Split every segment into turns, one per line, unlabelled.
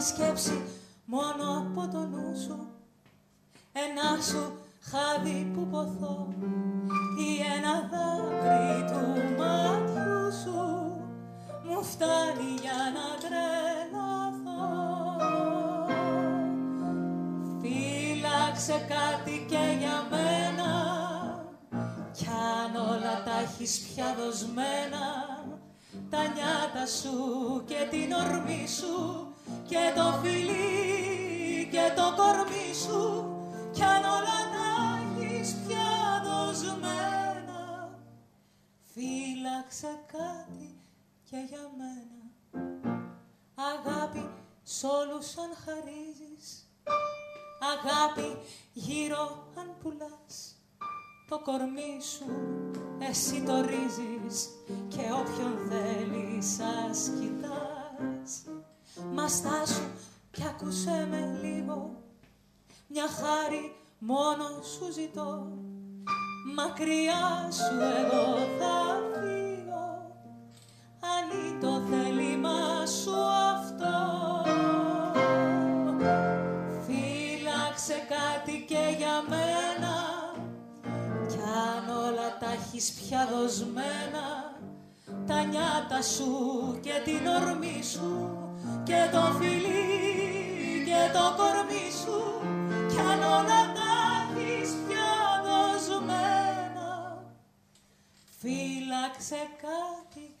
μια σκέψη μόνο από το νου σου. Ένα σου χάδι που ποθώ ή ένα δάκρυ του μάτιου σου. Μου φτάνει για να τρελαθώ. Φύλαξε κάτι και για μένα. Κι αν όλα τα έχεις πια δοσμένα τα νιάτα σου και την ορμή σου και το φιλί και το κορμί σου. Κι αν όλα τα έχεις πια δοσμένα φύλαξε κάτι και για μένα. Αγάπη σ' όλους αν χαρίζεις αγάπη γύρω αν πουλάς το κορμί σου εσύ το ρίζεις και όποιον θέλεις σας κοιτάς. Μας στάσου κι άκουσέ με λίγο μια χάρη μόνο σου ζητώ. Μακριά σου εγώ θα φύγω αν το θέλημα σου αυτό. Φύλαξε κάτι και για μένα κι αν όλα τα έχεις πια δοσμένα τα νιάτα σου και την ορμή σου και το φιλί και το κορμί σου κι αν όλα τα έχεις πια δοσμένα. Φύλαξε κάτι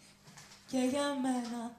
και για μένα